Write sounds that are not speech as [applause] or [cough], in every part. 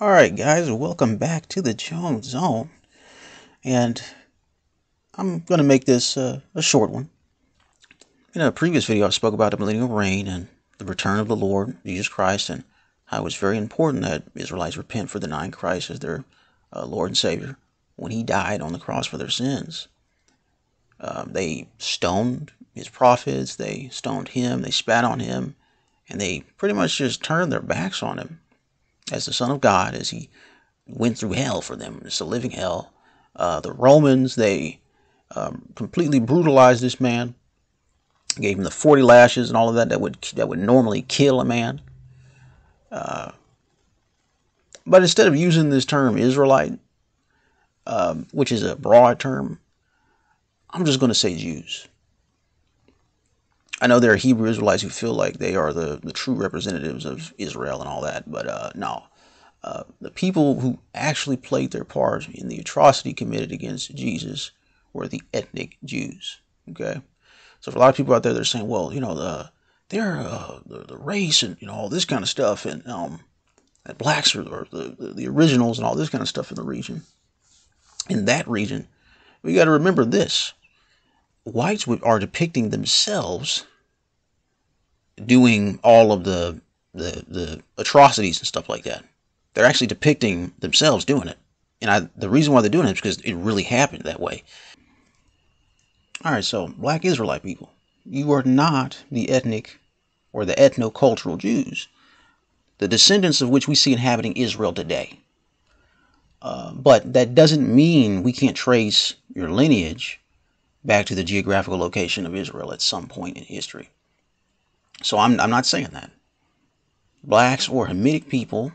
All right, guys, welcome back to the Jones Zone. And I'm going to make this uh, a short one. In a previous video, I spoke about the millennial reign and the return of the Lord, Jesus Christ, and how it's very important that Israelites repent for denying Christ as their uh, Lord and Savior when He died on the cross for their sins. Uh, they stoned His prophets, they stoned Him, they spat on Him, and they pretty much just turned their backs on Him as the Son of God as he went through hell for them. It's a living hell. Uh, the Romans, they um, completely brutalized this man, gave him the 40 lashes and all of that that would, that would normally kill a man. Uh, but instead of using this term Israelite, um, which is a broad term, I'm just going to say Jews. I know there are Hebrew Israelites who feel like they are the, the true representatives of Israel and all that, but uh, no. Uh, the people who actually played their part in the atrocity committed against Jesus were the ethnic Jews. Okay, so for a lot of people out there, they're saying, well, you know, the they're uh, the, the race and you know all this kind of stuff, and um, blacks are, are the, the the originals and all this kind of stuff in the region. In that region, we got to remember this: whites are depicting themselves doing all of the, the the atrocities and stuff like that. They're actually depicting themselves doing it, and I the reason why they're doing it is because it really happened that way. All right, so black Israelite people, you are not the ethnic or the ethno-cultural Jews, the descendants of which we see inhabiting Israel today. Uh, but that doesn't mean we can't trace your lineage back to the geographical location of Israel at some point in history. So I'm, I'm not saying that. Blacks or Hamitic people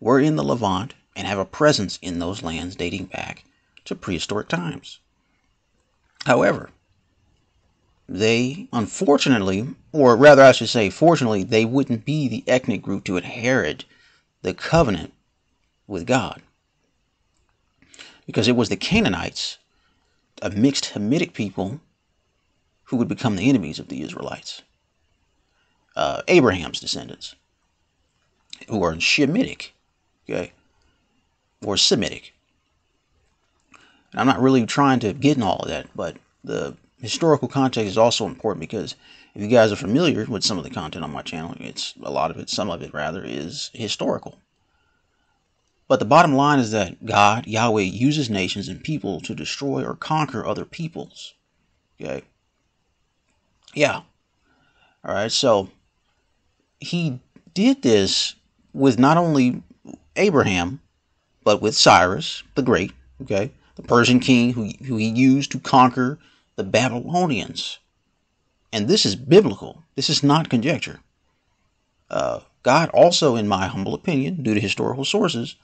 were in the Levant and have a presence in those lands dating back to prehistoric times. However, they unfortunately, or rather I should say fortunately, they wouldn't be the ethnic group to inherit the covenant with God. Because it was the Canaanites, a mixed Hamitic people, who would become the enemies of the Israelites uh, Abraham's descendants, who are Shemitic, okay, or Semitic. And I'm not really trying to get in all of that, but the historical context is also important because if you guys are familiar with some of the content on my channel, it's a lot of it, some of it rather, is historical. But the bottom line is that God, Yahweh, uses nations and people to destroy or conquer other peoples. Okay? Yeah. All right, so he did this with not only Abraham, but with Cyrus the Great, okay, the Persian king who, who he used to conquer the Babylonians. And this is biblical. This is not conjecture. Uh, God also, in my humble opinion, due to historical sources,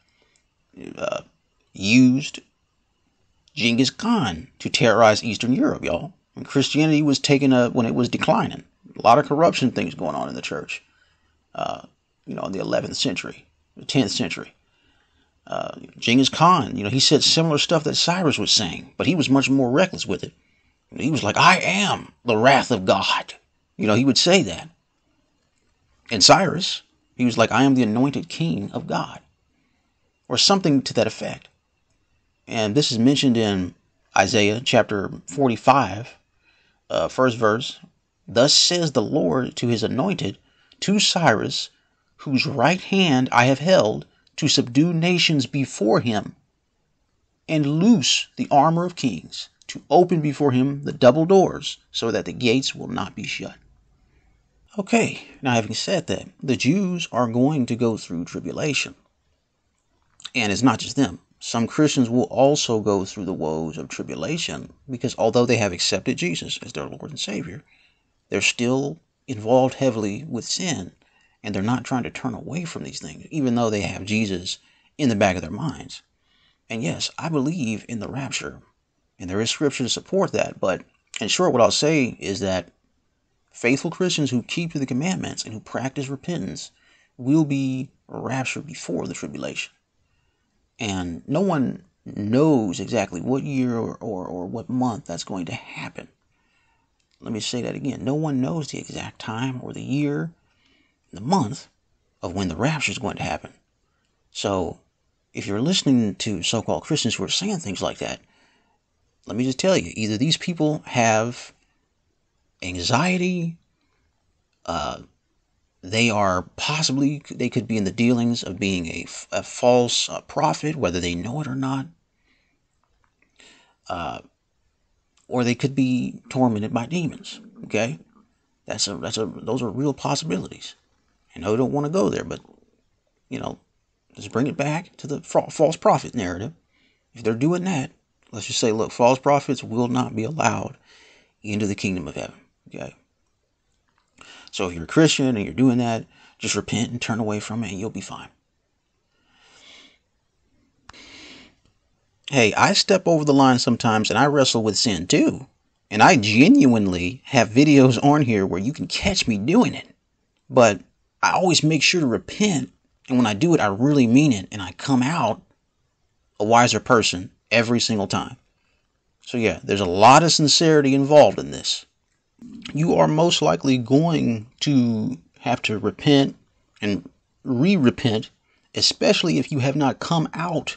uh, used Genghis Khan to terrorize Eastern Europe, y'all. When Christianity was taking a when it was declining, a lot of corruption things going on in the church uh, you know, in the 11th century, the 10th century. Uh, Genghis Khan, you know, he said similar stuff that Cyrus was saying, but he was much more reckless with it. He was like, I am the wrath of God. You know, he would say that. And Cyrus, he was like, I am the anointed king of God, or something to that effect. And this is mentioned in Isaiah chapter 45, uh, first verse. Thus says the Lord to his anointed, to Cyrus, whose right hand I have held to subdue nations before him, and loose the armor of kings, to open before him the double doors, so that the gates will not be shut. Okay, now having said that, the Jews are going to go through tribulation. And it's not just them. Some Christians will also go through the woes of tribulation because although they have accepted Jesus as their Lord and Savior, they're still involved heavily with sin and they're not trying to turn away from these things, even though they have Jesus in the back of their minds. And yes, I believe in the rapture, and there is scripture to support that. But in short, what I'll say is that faithful Christians who keep to the commandments and who practice repentance will be raptured before the tribulation. And no one knows exactly what year or, or, or what month that's going to happen. Let me say that again. No one knows the exact time or the year, the month of when the rapture is going to happen. So, if you're listening to so called Christians who are saying things like that, let me just tell you either these people have anxiety, uh, they are possibly, they could be in the dealings of being a, a false uh, prophet, whether they know it or not. Uh, or they could be tormented by demons. Okay, that's a that's a those are real possibilities. I know don't want to go there, but you know, let's bring it back to the false prophet narrative. If they're doing that, let's just say, look, false prophets will not be allowed into the kingdom of heaven. Okay. So if you're a Christian and you're doing that, just repent and turn away from it, and you'll be fine. Hey, I step over the line sometimes and I wrestle with sin too. And I genuinely have videos on here where you can catch me doing it. But I always make sure to repent. And when I do it, I really mean it. And I come out a wiser person every single time. So, yeah, there's a lot of sincerity involved in this. You are most likely going to have to repent and re repent, especially if you have not come out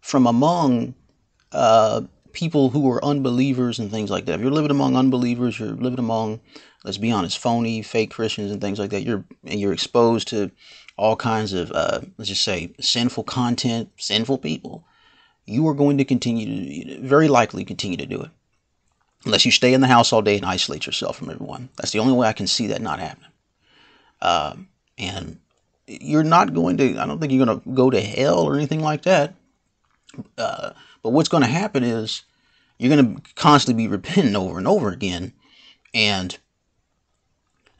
from among uh, people who are unbelievers and things like that. If you're living among unbelievers, you're living among, let's be honest, phony, fake Christians and things like that. You're and you're exposed to all kinds of, uh, let's just say, sinful content, sinful people you are going to continue to, very likely continue to do it. Unless you stay in the house all day and isolate yourself from everyone. That's the only way I can see that not happening. Uh, and you're not going to, I don't think you're going to go to hell or anything like that. Uh, but what's going to happen is you're going to constantly be repenting over and over again. And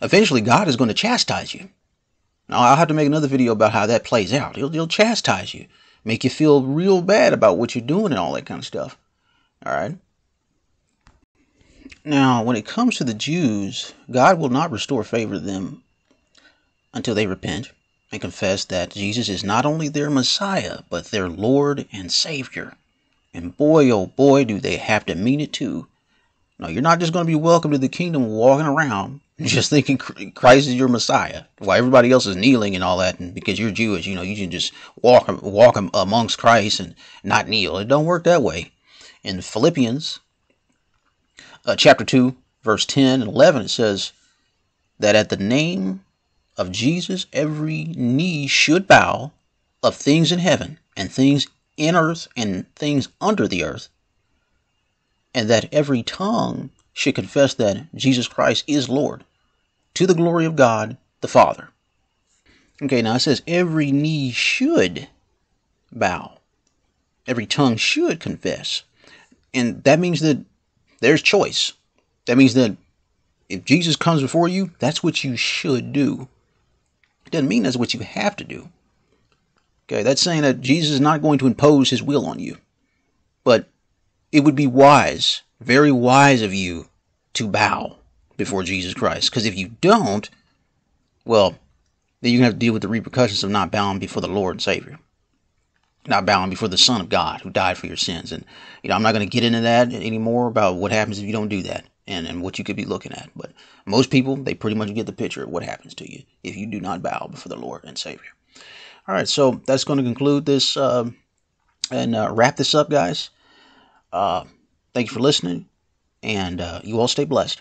eventually God is going to chastise you. Now, I'll have to make another video about how that plays out. He'll, he'll chastise you make you feel real bad about what you're doing and all that kind of stuff. All right. Now, when it comes to the Jews, God will not restore favor to them until they repent and confess that Jesus is not only their Messiah, but their Lord and Savior. And boy, oh boy, do they have to mean it too. No, you're not just going to be welcome to the kingdom walking around [laughs] just thinking Christ is your Messiah, while everybody else is kneeling and all that, and because you're Jewish, you know, you can just walk walk amongst Christ and not kneel. It don't work that way. In Philippians, uh, chapter two, verse ten and eleven, it says that at the name of Jesus, every knee should bow of things in heaven and things in earth and things under the earth, and that every tongue should confess that Jesus Christ is Lord to the glory of God the Father. Okay, now it says every knee should bow, every tongue should confess. And that means that there's choice. That means that if Jesus comes before you, that's what you should do. It doesn't mean that's what you have to do. Okay, that's saying that Jesus is not going to impose his will on you. But it would be wise very wise of you to bow before Jesus Christ. Because if you don't, well, then you're going to have to deal with the repercussions of not bowing before the Lord and Savior. Not bowing before the Son of God who died for your sins. And, you know, I'm not going to get into that anymore about what happens if you don't do that and, and what you could be looking at. But most people, they pretty much get the picture of what happens to you if you do not bow before the Lord and Savior. All right, so that's going to conclude this uh, and uh, wrap this up, guys. Uh, Thank you for listening, and uh, you all stay blessed.